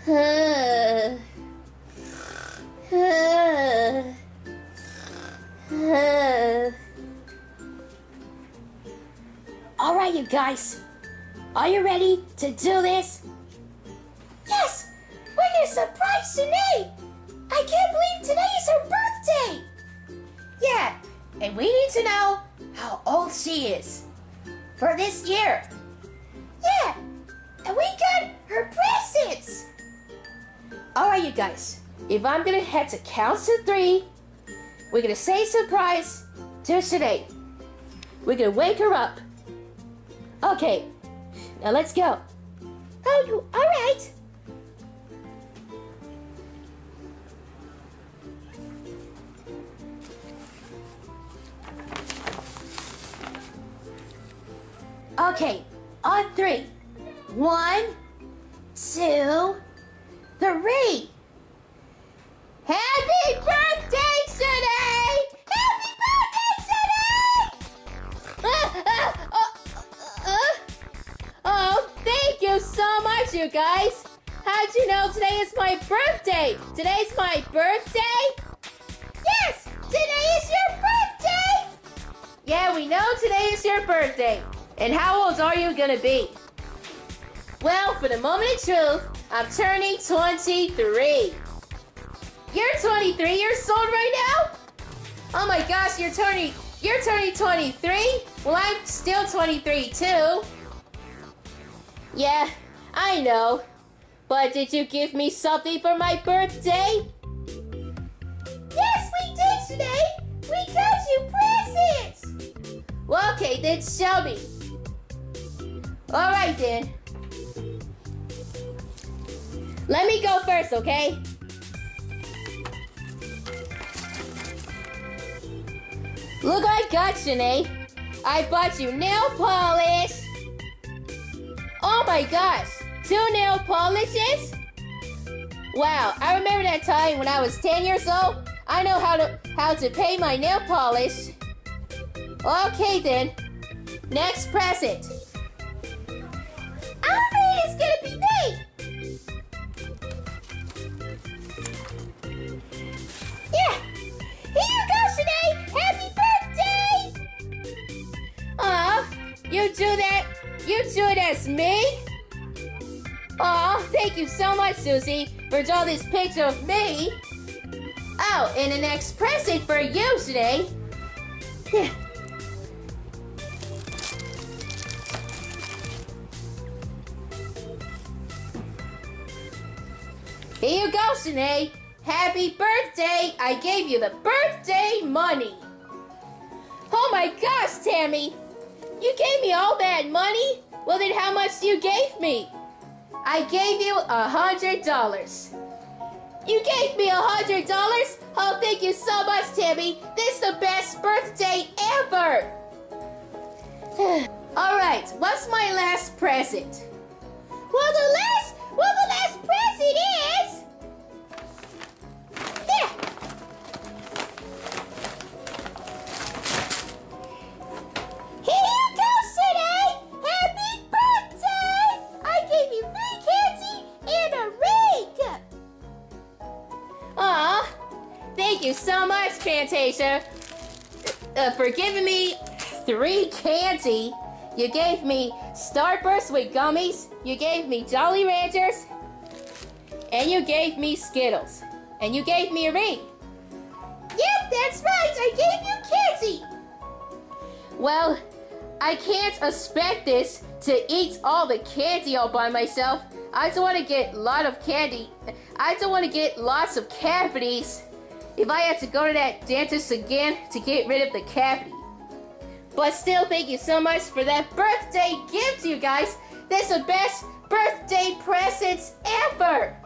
All right, you guys. Are you ready to do this? Yes! We're gonna surprise Shanae! I can't believe today is her birthday! Yeah, and we need to know how old she is for this year. Yeah! And we got her presents! Alright, you guys. If I'm gonna have to count to three, we're gonna say surprise to Shanae. We're gonna wake her up. Okay, now let's go. Oh, you alright? Okay, on three. One, two, three. Happy birthday today! Happy birthday today! Oh, uh, uh, uh, oh, thank you so much, you guys. How'd you know today is my birthday? Today's my birthday? Yes! Today is your birthday! Yeah, we know today is your birthday. And how old are you gonna be? Well, for the moment of truth, I'm turning 23. You're 23 years old right now? Oh my gosh, you're turning you're turning 23? Well, I'm still 23 too. Yeah, I know. But did you give me something for my birthday? Yes, we did today! We got you presents! Well, okay, then show me. Alright then. Let me go first, okay? Look I got, Shanae. I bought you nail polish. Oh my gosh, two nail polishes? Wow, I remember that time when I was 10 years old. I know how to how to pay my nail polish. Okay then. Next present. It as me? Aw, thank you so much, Suzy, for drawing this picture of me. Oh, and the next present for you today. Here you go, Shanae. Happy birthday! I gave you the birthday money. Oh my gosh, Tammy! You gave me all that money? Well, then how much you gave me? I gave you a hundred dollars. You gave me a hundred dollars? Oh, thank you so much, Tammy. This is the best birthday ever. all right, what's my last present? Well, the last, well, the last present is... Uh, for giving me three candy. You gave me Starburst with gummies, you gave me Jolly Ranchers, and you gave me Skittles. And you gave me a ring. Yep, that's right! I gave you candy! Well, I can't expect this to eat all the candy all by myself. I don't want to get a lot of candy. I don't want to get lots of cavities if I have to go to that dentist again to get rid of the cavity. But still, thank you so much for that birthday gift, you guys. That's the best birthday presents ever.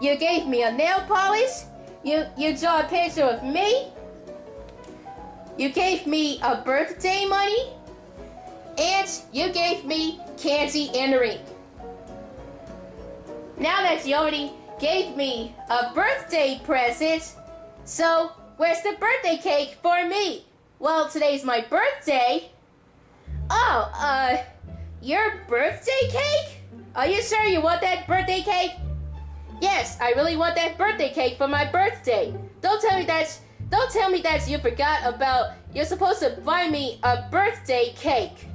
You gave me a nail polish. You you draw a picture of me. You gave me a birthday money. And you gave me candy and a ring. Now that you already gave me a birthday present, so where's the birthday cake for me? Well, today's my birthday. Oh, uh, your birthday cake? Are you sure you want that birthday cake? Yes, I really want that birthday cake for my birthday. Don't tell me that's don't tell me that you forgot about you're supposed to buy me a birthday cake.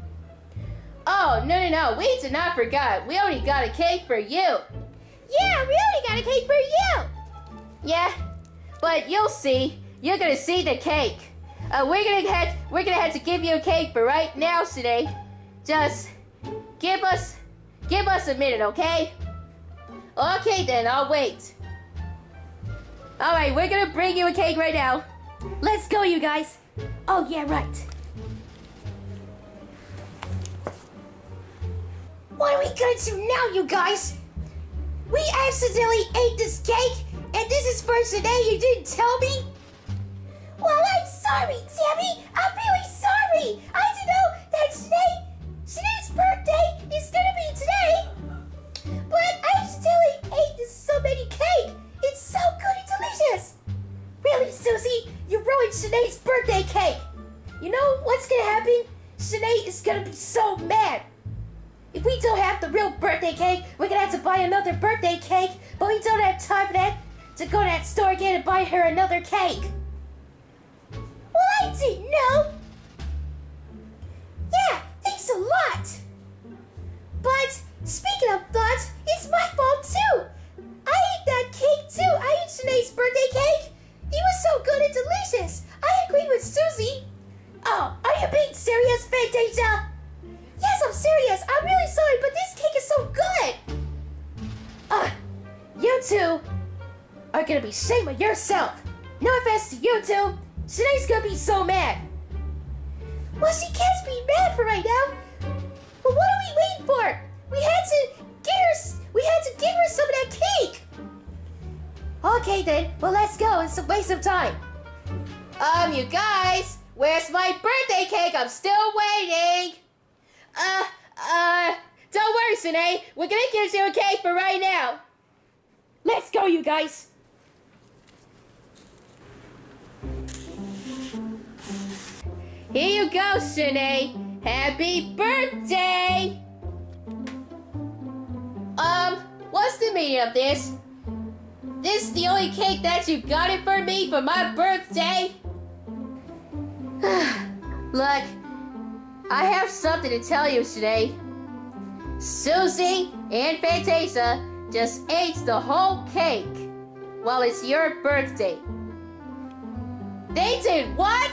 Oh, no, no, no. We did not forget. We already got a cake for you. Yeah, we already got a cake for you. Yeah, but you'll see. You're gonna see the cake. Uh, we're gonna have we're gonna have to give you a cake, but right now, today, just give us give us a minute, okay? Okay, then I'll wait. All right, we're gonna bring you a cake right now. Let's go, you guys. Oh, yeah, right. What are we gonna do now, you guys? We accidentally ate this cake, and this is for today. You didn't tell me? Well, I'm sorry, Tammy. I'm really sorry. I didn't know that today, today's birthday is gonna be today. Birthday cake, but we don't have time for that to go to that store again and buy her another cake. Well, I didn't know. Yeah, thanks a lot. But speaking of that, it's my fault too. I ate that cake too. I ate Shanae's birthday cake. It was so good and delicious. I agree with Suzy. Oh, are you being serious, Fantasia? Yes, I'm serious. I'm really sorry, but this cake is so good. You two are gonna be ashamed of yourself. No offense to you two. Today's gonna be so mad. Well, she can't be mad for right now. But what are we waiting for? We had to get her. We had to give her some of that cake. Okay then. Well, let's go. It's a waste of time. Um, you guys, where's my birthday cake? I'm still waiting. Uh, uh, don't worry, Sine. We're gonna get you a cake for right now. Let's go, you guys. Here you go, Sine. Happy birthday! Um, what's the meaning of this? This is the only cake that you got it for me for my birthday? Look, I have something to tell you today. Suzy and Fantasia just ate the whole cake while it's your birthday. They did what?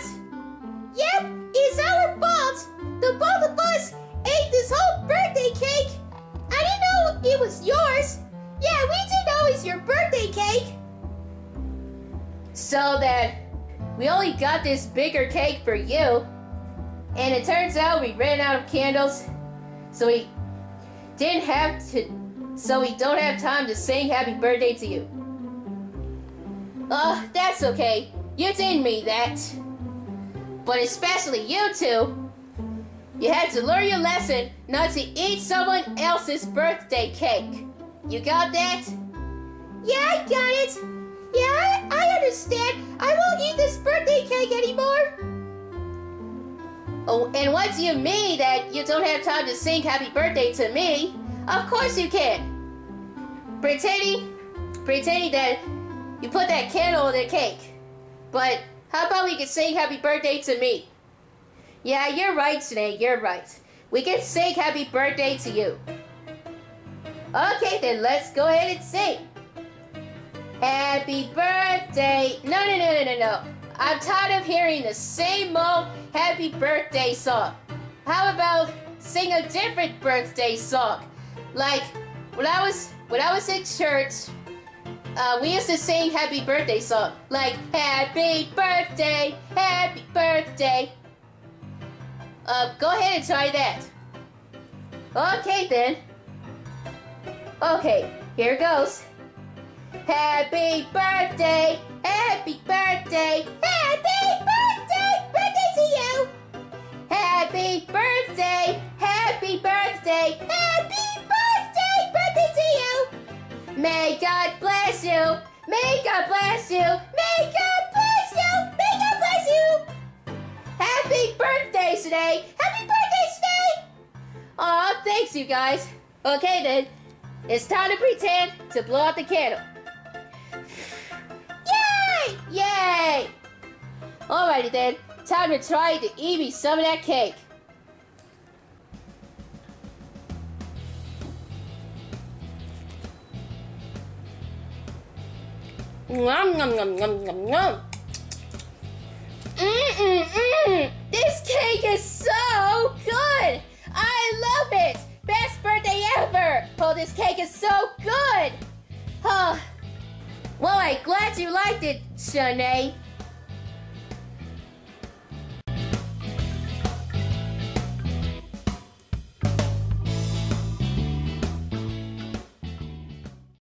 Yep, it's our fault. The both of us ate this whole birthday cake. I didn't know it was yours. Yeah, we didn't know it's your birthday cake. So that we only got this bigger cake for you. And it turns out we ran out of candles, so we didn't have to, so we don't have time to sing happy birthday to you. Oh, that's okay. You didn't mean that. But especially you two. You had to learn your lesson not to eat someone else's birthday cake. You got that? Yeah, I got it. Yeah, I, I understand. I won't eat this birthday cake anymore. Oh, and what do you mean that you don't have time to sing happy birthday to me? Of course you can. Pretending, pretending that you put that candle on the cake. But how about we can sing happy birthday to me? Yeah, you're right, Snake, you're right. We can sing happy birthday to you. Okay, then let's go ahead and sing. Happy birthday. No, no, no, no, no, no. I'm tired of hearing the same old happy birthday song. How about sing a different birthday song? Like when I was when I was at church, uh, we used to sing happy birthday song. Like happy birthday, happy birthday. Uh, go ahead and try that. Okay then. Okay, here goes. Happy birthday, happy birthday, happy birthday, birthday to you. Happy birthday, happy birthday, happy birthday. May God bless you, may God bless you, may God bless you, may God bless you. Happy birthday today, happy birthday today. Aw, thanks you guys. Okay then, it's time to pretend to blow out the candle. Yay! Yay! Alrighty then, time to try to eat me some of that cake. This cake is so good. I love it. Best birthday ever. Oh, this cake is so good. Oh. Well, I'm glad you liked it, Shanae.